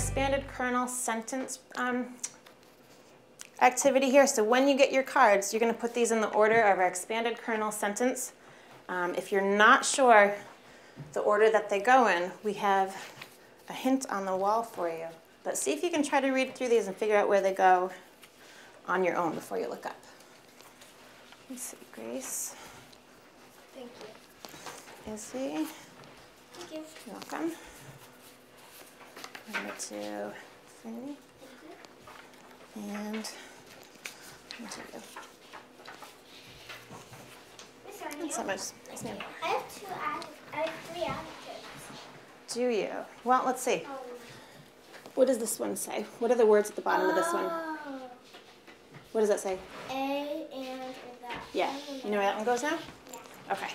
expanded kernel sentence um, activity here. So when you get your cards, you're going to put these in the order of our expanded kernel sentence. Um, if you're not sure the order that they go in, we have a hint on the wall for you. But see if you can try to read through these and figure out where they go on your own before you look up. Let's see, Grace. Thank you. Izzy. Thank you. You're welcome. Number two, Fanny. And one to you. Miss And much. Yes, ma'am. I have two I have three adjectives. Do you? Well, let's see. Um, What does this one say? What are the words at the bottom of this one? oh, What does that say? A and that. Yeah. You know where that one goes now? Yeah. Okay.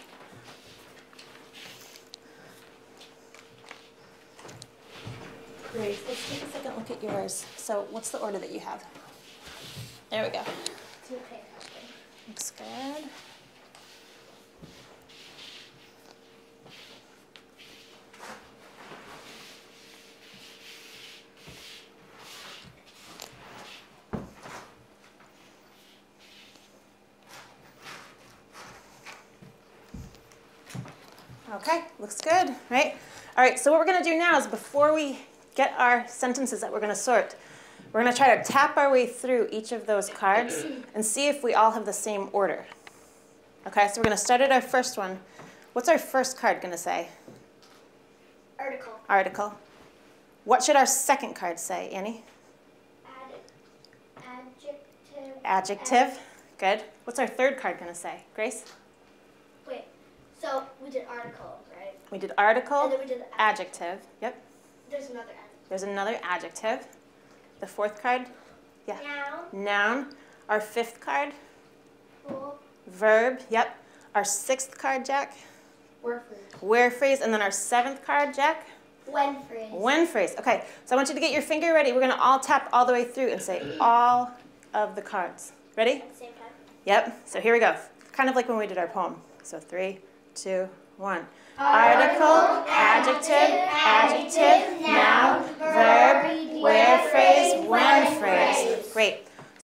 Great. Let's take a second look at yours. So, what's the order that you have? There we go. Looks good. Okay, looks good, right? All right, so what we're gonna do now is before we get our sentences that we're gonna sort, we're gonna try to tap our way through each of those cards and see if we all have the same order. Okay, so we're gonna start at our first one. What's our first card gonna say? Article. Article. What should our second card say, Annie? Adjective. Adjective. Good. What's our third card gonna say? Grace? Wait. So we did article, right? We did article. And then we did the adjective. Yep. There's another adjective. There's another adjective. The fourth card, Yeah. Noun. noun. Our fifth card, Cool. verb. Yep. Our sixth card, Jack, Word phrase. where phrase. And then our seventh card, Jack, When phrase. when phrase. Okay, so I want you to get your finger ready. We're gonna all tap all the way through and say all of the cards. Ready? At the same time. Yep. So here we go. Kind of like when we did our poem. So three, two, one. Article, adjective, adjective, noun,